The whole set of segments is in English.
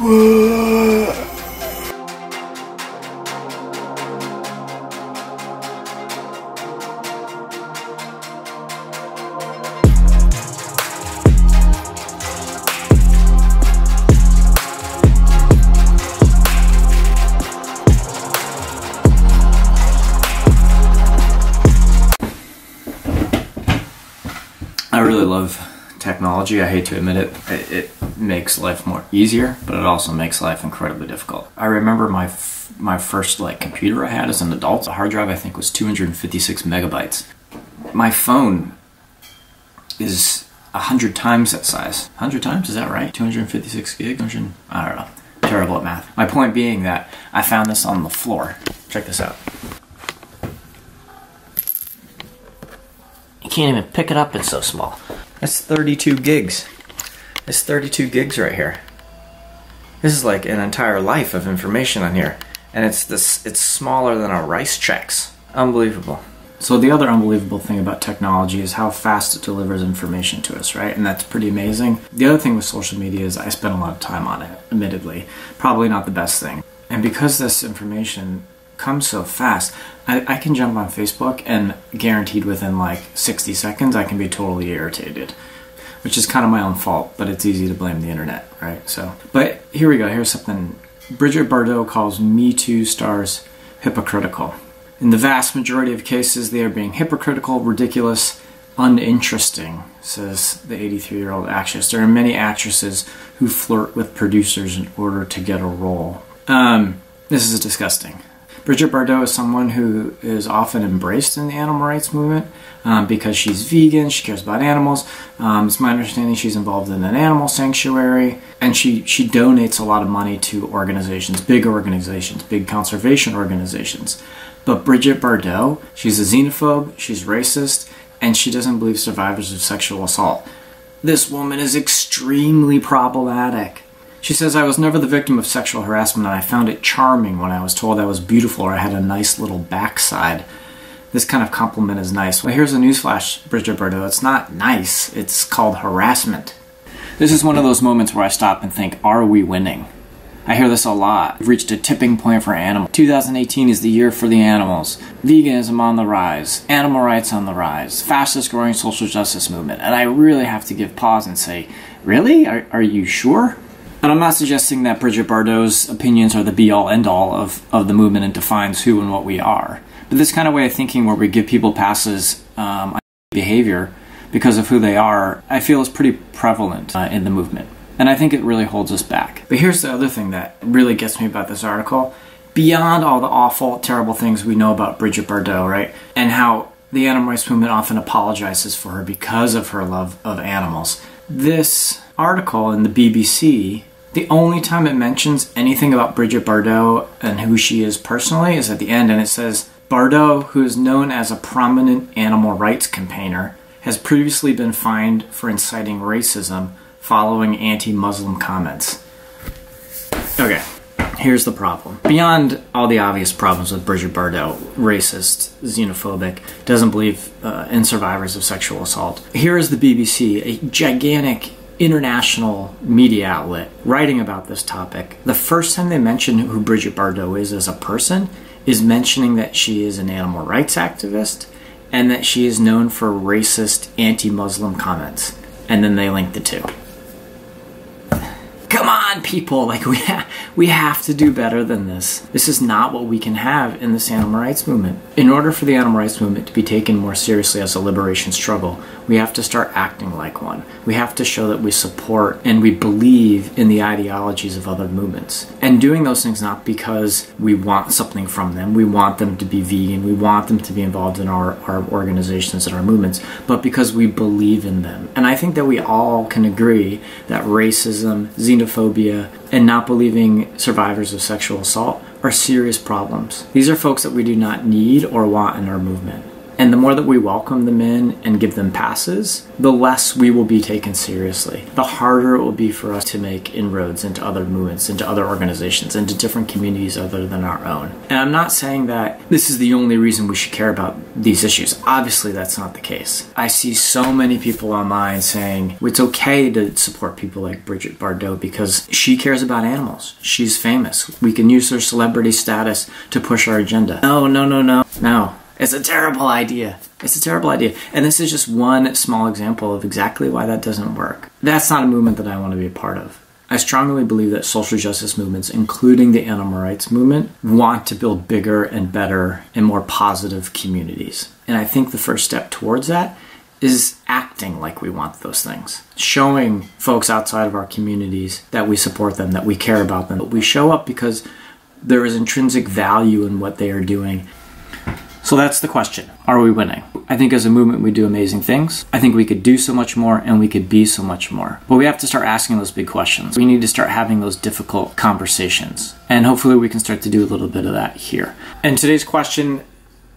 I really love technology. I hate to admit it. it. It makes life more easier, but it also makes life incredibly difficult. I remember my my first like computer I had as an adult. The hard drive I think was 256 megabytes. My phone is a hundred times that size. Hundred times is that right? 256 gig. 100, I don't know. Terrible at math. My point being that I found this on the floor. Check this out. You can't even pick it up, it's so small. That's 32 gigs. It's 32 gigs right here. This is like an entire life of information on here. And it's this it's smaller than a Rice Chex. Unbelievable. So the other unbelievable thing about technology is how fast it delivers information to us, right? And that's pretty amazing. The other thing with social media is I spend a lot of time on it, admittedly. Probably not the best thing. And because this information comes so fast, I, I can jump on Facebook and guaranteed within like 60 seconds I can be totally irritated. Which is kind of my own fault, but it's easy to blame the internet, right? So, but here we go. Here's something Brigitte Bardot calls Me Too stars hypocritical. In the vast majority of cases, they are being hypocritical, ridiculous, uninteresting, says the 83 year old actress. There are many actresses who flirt with producers in order to get a role. Um, this is disgusting. Brigitte Bardot is someone who is often embraced in the animal rights movement um, because she's vegan, she cares about animals. Um, it's my understanding she's involved in an animal sanctuary, and she, she donates a lot of money to organizations, big organizations, big conservation organizations. But Brigitte Bardot, she's a xenophobe, she's racist, and she doesn't believe survivors of sexual assault. This woman is extremely problematic. She says, I was never the victim of sexual harassment and I found it charming when I was told I was beautiful or I had a nice little backside. This kind of compliment is nice. Well, here's a newsflash, Brigitte Bardot. It's not nice, it's called harassment. This is one of those moments where I stop and think, are we winning? I hear this a lot. We've reached a tipping point for animals. 2018 is the year for the animals. Veganism on the rise. Animal rights on the rise. Fastest growing social justice movement. And I really have to give pause and say, really? Are, are you sure? And I'm not suggesting that Brigitte Bardot's opinions are the be all end all of, of the movement and defines who and what we are. But this kind of way of thinking where we give people passes um, on behavior because of who they are, I feel is pretty prevalent uh, in the movement. And I think it really holds us back. But here's the other thing that really gets me about this article. Beyond all the awful, terrible things we know about Brigitte Bardot, right? And how the animal rights movement often apologizes for her because of her love of animals. This article in the BBC, the only time it mentions anything about Brigitte Bardot and who she is personally is at the end, and it says Bardot, who is known as a prominent animal rights campaigner, has previously been fined for inciting racism following anti Muslim comments. Okay, here's the problem. Beyond all the obvious problems with Brigitte Bardot, racist, xenophobic, doesn't believe uh, in survivors of sexual assault, here is the BBC, a gigantic international media outlet, writing about this topic. The first time they mention who Brigitte Bardot is as a person is mentioning that she is an animal rights activist and that she is known for racist anti Muslim comments. And then they link the two come on people like we ha- we have to do better than this. This is not what we can have in this animal rights movement. In order for the animal rights movement to be taken more seriously as a liberation struggle we have to start acting like one. We have to show that we support and we believe in the ideologies of other movements. And doing those things not because we want something from them we want them to be vegan we want them to be involved in our, our organizations and our movements but because we believe in them. And i think that we all can agree that racism xenophobia, and not believing survivors of sexual assault are serious problems. These are folks that we do not need or want in our movement. And the more that we welcome them in and give them passes, the less we will be taken seriously. The harder it will be for us to make inroads into other movements, into other organizations, into different communities other than our own. And I'm not saying that this is the only reason we should care about these issues. Obviously, that's not the case. I see so many people online saying it's okay to support people like Brigitte Bardot because she cares about animals. She's famous. We can use her celebrity status to push our agenda. No, no, no, no, no. It's a terrible idea. It's a terrible idea. And this is just one small example of exactly why that doesn't work. That's not a movement that I want to be a part of. I strongly believe that social justice movements, including the animal rights movement, want to build bigger and better and more positive communities. And I think the first step towards that is acting like we want those things. Showing folks outside of our communities that we support them, that we care about them. that We show up because there is intrinsic value in what they are doing so that's the question. Are we winning? I think as a movement we do amazing things. I think we could do so much more and we could be so much more. But we have to start asking those big questions. We need to start having those difficult conversations. And hopefully we can start to do a little bit of that here. And today's question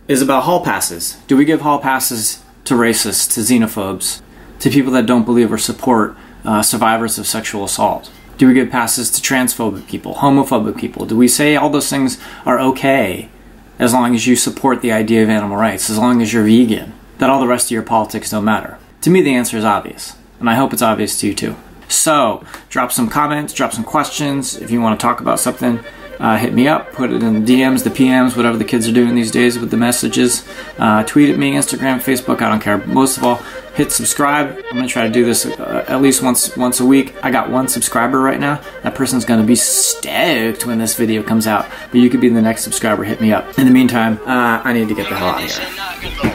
is about hall passes. Do we give hall passes to racists, to xenophobes, to people that don't believe or support uh, survivors of sexual assault? Do we give passes to transphobic people, homophobic people? Do we say all those things are okay as long as you support the idea of animal rights, as long as you're vegan, that all the rest of your politics don't matter? To me, the answer is obvious, and I hope it's obvious to you too. So, drop some comments, drop some questions. If you want to talk about something, uh, hit me up, put it in the DMs, the PMs, whatever the kids are doing these days with the messages. Uh, tweet at me, Instagram, Facebook, I don't care. Most of all, hit subscribe. I'm gonna try to do this uh, at least once once a week. I got one subscriber right now. That person's gonna be stoked when this video comes out. But you could be the next subscriber. Hit me up. In the meantime, uh, I need to get the hell out of here.